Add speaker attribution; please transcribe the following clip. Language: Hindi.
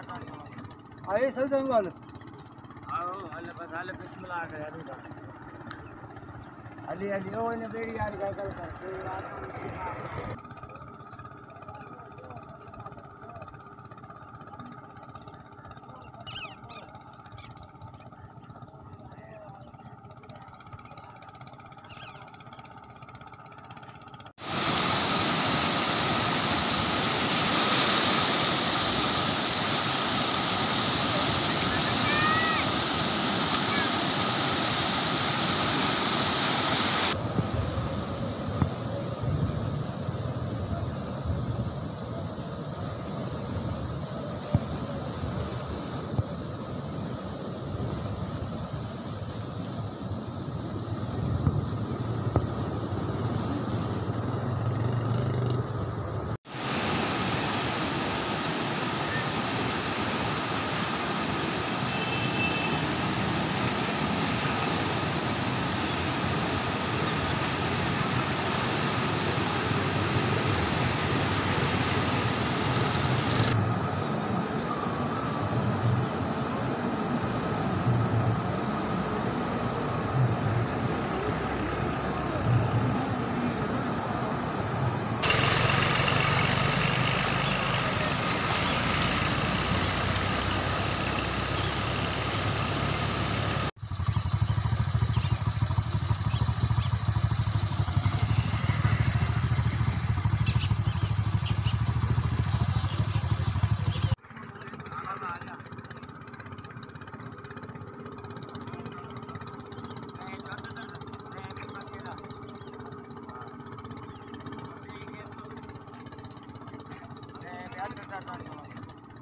Speaker 1: आए सही टाइम वाले
Speaker 2: आओ हल्ले बस हल्ले बिस्मिल्लाह कर
Speaker 1: यार अली अली ओ ने बेड़ी यार गल कर